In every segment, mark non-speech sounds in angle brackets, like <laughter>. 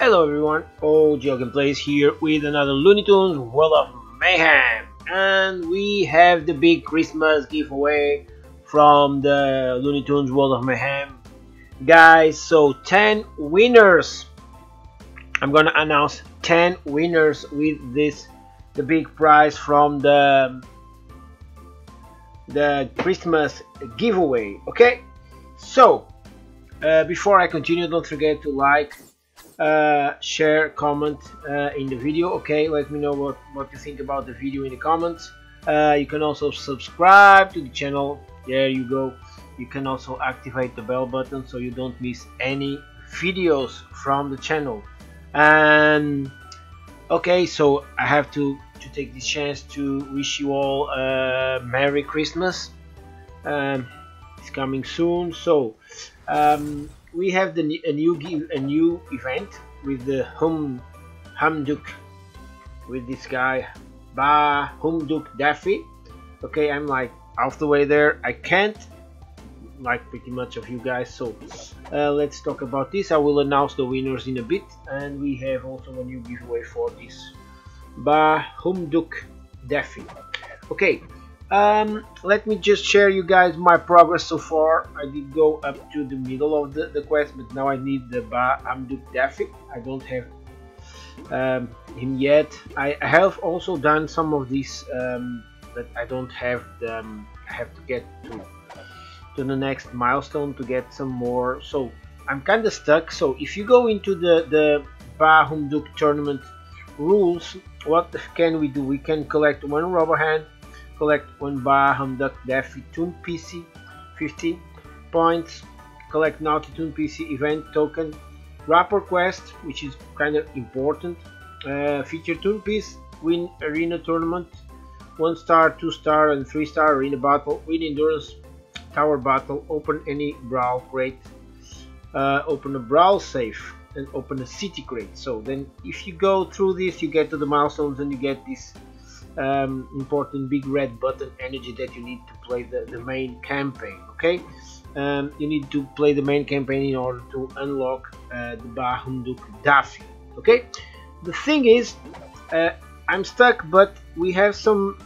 Hello everyone, old Jogan Plays here with another Looney Tunes World of Mayhem. And we have the big Christmas giveaway from the Looney Tunes World of Mayhem. Guys so 10 winners. I'm gonna announce 10 winners with this the big prize from the the Christmas giveaway okay? So uh, before I continue don't forget to like uh, share comment uh, in the video okay? Let me know what what you think about the video in the comments. Uh, you can also subscribe to the channel. There you go. You can also activate the bell button so you don't miss any videos from the channel. And okay so I have to to take this chance to wish you all a Merry Christmas. Um, it's coming soon. So um, we have the a new a new event with the Hum Humduck with this guy Bah Humduck Daffy. Okay, I'm like half the way there. I can't like pretty much of you guys. So uh, let's talk about this. I will announce the winners in a bit, and we have also a new giveaway for this Bah Humduck Daffy. Okay, um, let me just share you guys my progress so far. I did go up to the middle of the, the quest but now I need the Bah Humduck Daffy I don't have um, him yet. I, have also done some of these um, but I don't have them I have to get to to the next milestone to get some more. So I'm kinda stuck. So if you go into the the Bah Humduck tournament rules what can we do? We can collect one rubber hand collect one Bah Humduck Daffy Toon PC 50 points collect Naughty Toon PC event token. Rapper quest which is kind of important. Uh, feature Toon piece win arena tournament. One star two star and three star arena battle. Win endurance tower battle. Open any brawl crate. Uh, open a brawl safe and open a city crate. So then if you go through this you get to the milestones and you get this um, important big red button energy that you need to play the, the main campaign okay? Um, you need to play the main campaign in order to unlock uh, the Bah Humduck Daffy okay? The thing is uh, I'm stuck but we have some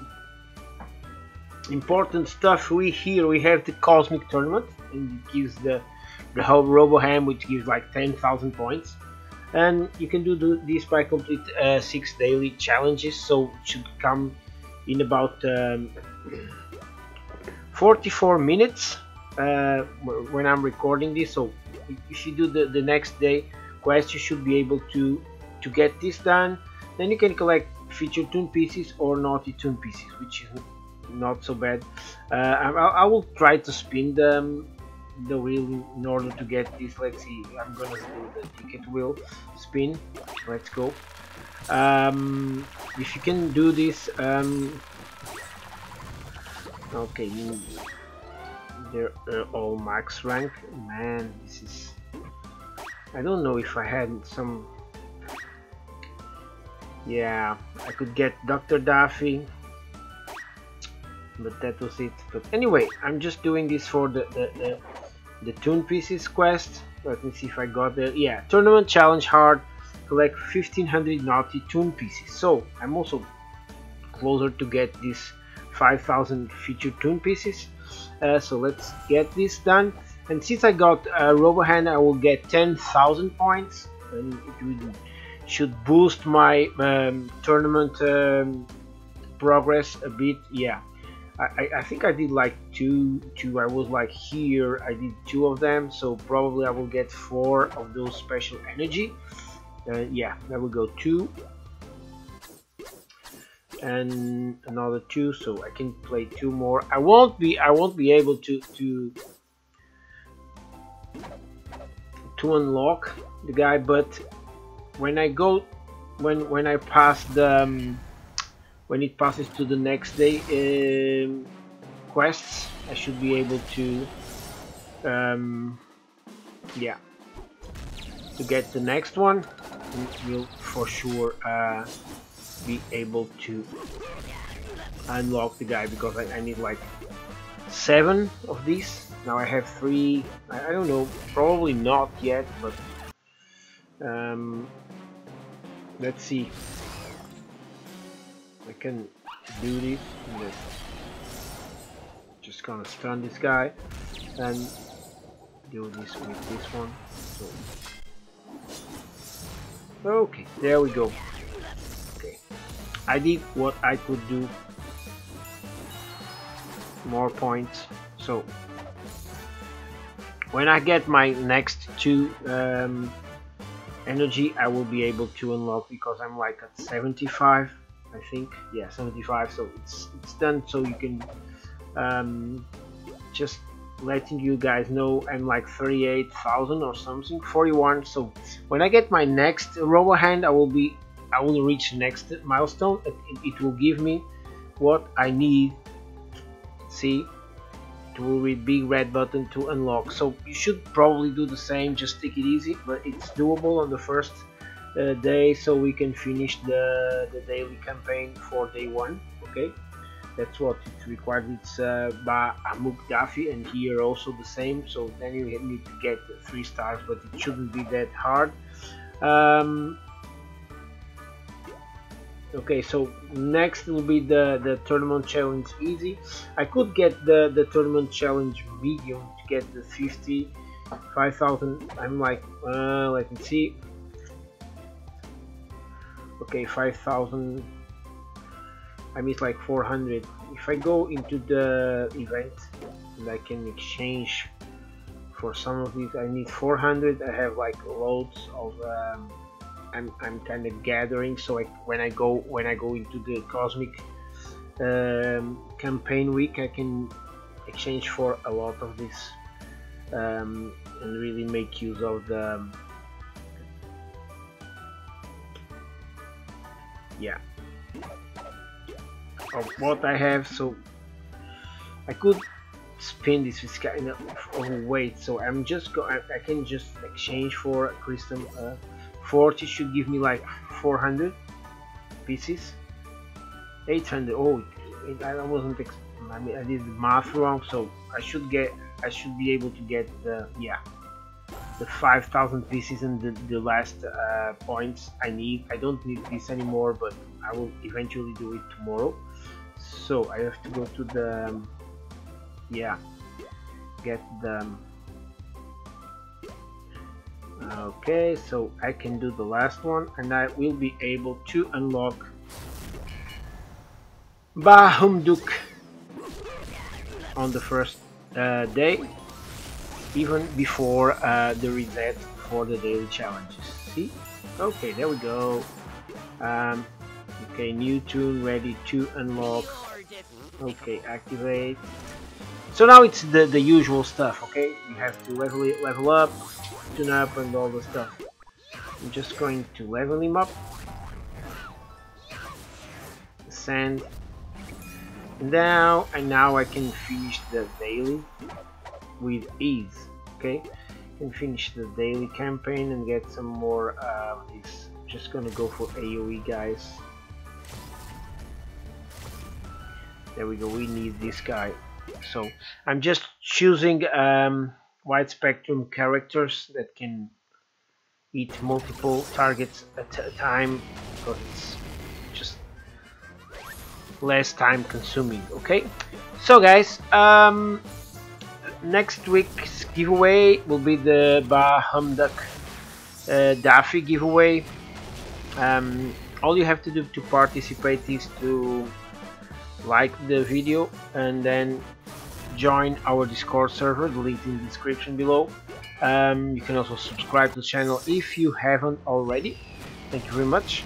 important stuff we here. We have the cosmic tournament and it gives the the whole Robohand which gives like 10,000 points and you can do this by complete uh, six daily challenges. So it should come in about um, 44 minutes uh, when I'm recording this. So if you do the, the next day quest you should be able to to get this done. Then you can collect feature toon pieces or naughty toon pieces which is not so bad. Uh, I, I, will try to spin them the wheel in order to get this let's see I'm gonna do the ticket wheel spin. Let's go. Um, if you can do this um, okay they're uh, all max rank. Man this is I don't know if I had some yeah I could get Dr. Daffy but that was it. But anyway I'm just doing this for the, the, the the Toon Pieces quest. Let me see if I got there. Yeah, Tournament Challenge Hard. Collect 1500 Naughty Toon Pieces. So I'm also closer to get this 5000 featured Toon Pieces. Uh, so let's get this done. And since I got uh, Robohand, I will get 10,000 points. And it should boost my um, tournament um, progress a bit. Yeah, I, I think I did like two two. I was like here. I did two of them so probably I will get four of those special energy. Uh, yeah there we go two. And another two so I can play two more. I won't be I won't be able to to to unlock the guy but when I go when when I pass the um, when it passes to the next day um, quests I should be able to um, yeah to get the next one we'll for sure uh, be able to unlock the guy because I, I, need like seven of these. Now I have three I, I don't know probably not yet but um, let's see I can do this. Just gonna stun this guy and do this with this one. So okay there we go. Okay. I did what I could do. More points. So when I get my next two um, energy I will be able to unlock because I'm like at 75 I think. Yeah 75 so it's it's done so you can um, just letting you guys know I'm like 38,000 or something 41 so when I get my next robo hand I will be I will reach next milestone it, it will give me what I need. See? To read big red button to unlock. So you should probably do the same just take it easy but it's doable on the first uh, day so we can finish the, the daily campaign for day one okay? That's what it's required it's uh, Bah Humduck Daffy and here also the same so then you need to get three stars but it shouldn't be that hard. Um, okay so next will be the the tournament challenge easy. I could get the the tournament challenge medium to get the 50 5000 I'm like uh, let me see okay 5000 I miss like 400 if I go into the event and I can exchange for some of these I need 400 I have like loads of um, I'm, I'm kind of gathering. So I, when I go when I go into the cosmic um, campaign week I can exchange for a lot of this um, and really make use of the yeah. Of what I have so I could spin this with kind of, of weight so I'm just go I, I, can just exchange for crystal uh, 40 should give me like 400 pieces. 800 oh it, I wasn't I mean I did the math wrong so I should get I should be able to get the yeah the 5000 pieces and the, the last uh, points I need. I don't need this anymore but I will eventually do it tomorrow. So I have to go to the um, yeah get the okay so I can do the last one and I will be able to unlock Bah Humduck on the first uh, day even before uh, the reset for the daily challenges. See? Okay, there we go. Um, okay, new toon ready to unlock. Okay, activate. So now it's the, the usual stuff, okay? You have to level it, level up, tune up and all the stuff. I'm just going to level him up. Send. Now and now I can finish the daily with ease okay? Can finish the daily campaign and get some more uh, it's just gonna go for AoE guys. There we go we need this guy. So I'm just choosing um, wide spectrum characters that can eat multiple targets at a time because it's just less time consuming okay? So guys um, next week's giveaway will be the Bah Humduck uh, Daffy giveaway. Um, all you have to do to participate is to like the video and then join our Discord server, the link in the description below. Um, you can also subscribe to the channel if you haven't already. Thank you very much.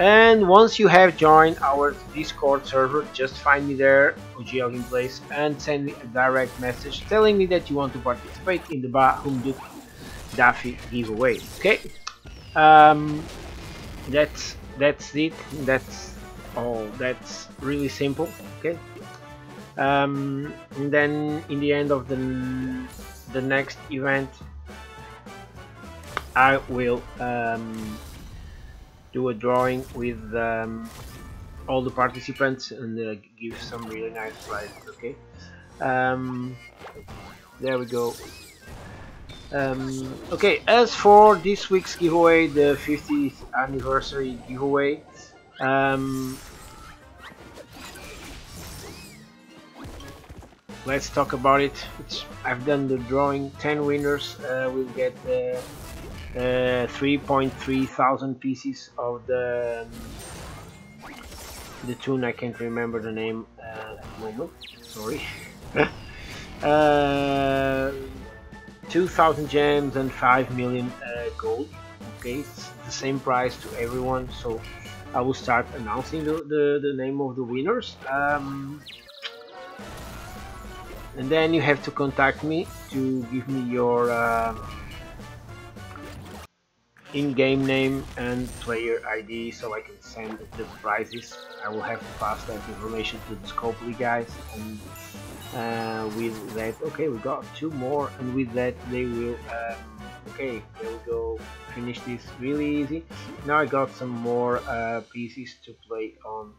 And once you have joined our Discord server, just find me there, OGL Plays, and send me a direct message telling me that you want to participate in the Bah Humduck Daffy giveaway. Okay, um, that's that's it. That's all. That's really simple. Okay. Um, and then in the end of the the next event, I will. Um, do a drawing with um, all the participants and uh, give some really nice prizes okay um, there we go Um, okay, as for this week's giveaway, the 50th anniversary giveaway, um, let's talk about it. It's, I've done the drawing, 10 winners uh, will get uh, uh, 3.3 thousand pieces of the um, the toon. I can't remember the name uh, at the moment. Sorry. <laughs> uh, 2,000 gems and 5 million uh, gold. Okay, it's the same price to everyone. So I will start announcing the, the, the name of the winners. Um, and then you have to contact me to give me your uh, in-game name and player ID so I can send the prizes. I will have to pass that information to the Scopely guys and uh, with that okay we got two more and with that they will um, okay there we go finish this really easy now I got some more uh, pieces to play on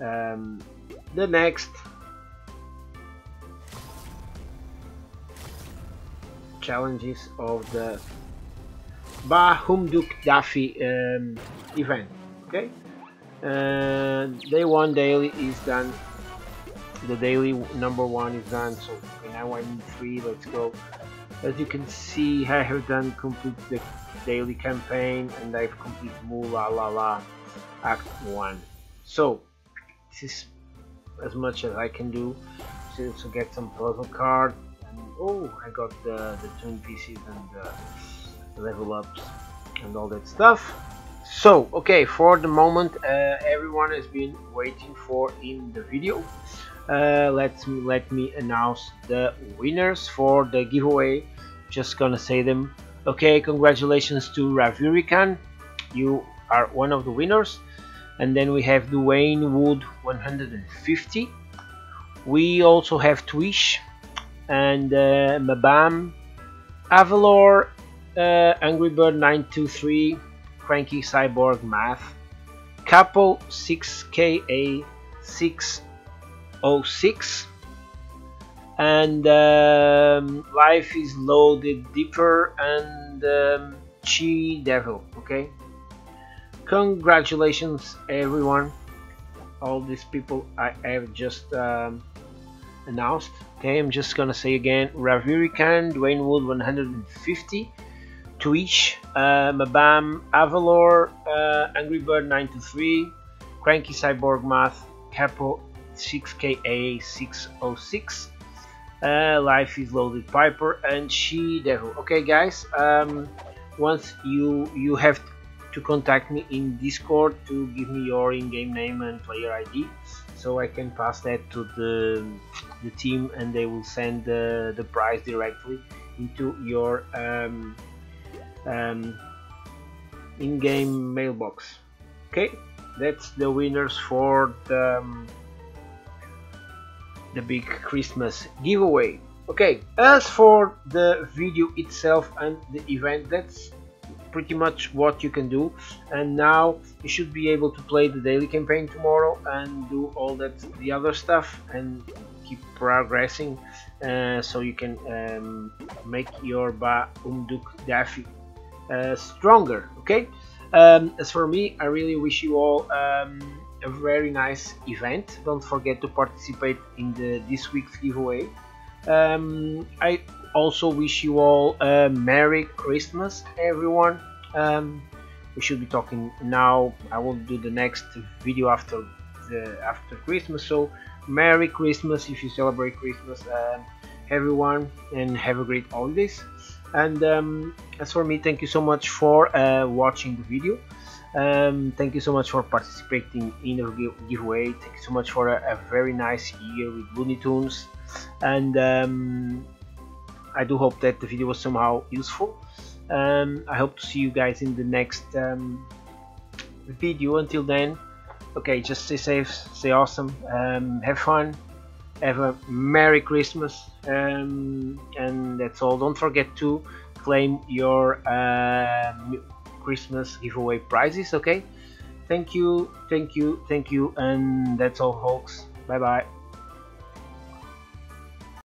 um, the next challenges of the Bah Humduck Daffy um, event okay? Uh, day one daily is done. The daily number one is done so okay, now I need three let's go. As you can see I have done complete the daily campaign and I've completed Moolah La La Act 1 so this is as much as I can do to, to get some puzzle card. And oh I got the, the toon pieces and the level ups and all that stuff. So okay for the moment uh, everyone has been waiting for in the video. Uh, let me let me announce the winners for the giveaway. Just gonna say them. Okay congratulations to Ravurican you are one of the winners. And then we have Dwayne Wood 150 we also have Twish and uh, Mabam Avalor uh, Angry Bird 923 Cranky Cyborg Math Capo 6KA 606, and um, life is loaded deeper and um, chi devil okay? Congratulations everyone. All these people I have just um, announced. Okay I'm just gonna say again Ravurican Dwayne Wood 150 Twitch uh, Mabam Avalor uh, Angry Bird 923 Cranky Cyborg Math Capo 6KA606 uh, Life is Loaded Piper and She Devil okay guys um, once you you have to contact me in discord to give me your in-game name and player ID so I can pass that to the the team and they will send the, the prize directly into your um, um, in-game mailbox okay that's the winners for the um, the big Christmas giveaway. Okay, as for the video itself and the event, that's pretty much what you can do and now you should be able to play the daily campaign tomorrow and do all that the other stuff and keep progressing uh, so you can um, make your Bah Humduck Daffy uh, stronger okay um, as for me I really wish you all um, a very nice event. Don't forget to participate in the this week's giveaway. Um, I also wish you all a Merry Christmas, everyone. Um, we should be talking now. I will do the next video after the after Christmas. So Merry Christmas if you celebrate Christmas, uh, everyone, and have a great holidays. And um, as for me, thank you so much for uh, watching the video. Um, thank you so much for participating in the giveaway. Thank you so much for a, a very nice year with Looney Tunes. And um, I do hope that the video was somehow useful. Um, I hope to see you guys in the next um, video. Until then, okay, just stay safe, stay awesome, um, have fun, have a Merry Christmas, um, and that's all. Don't forget to claim your uh, Christmas giveaway prizes okay? Thank you thank you thank you and that's all folks. Bye bye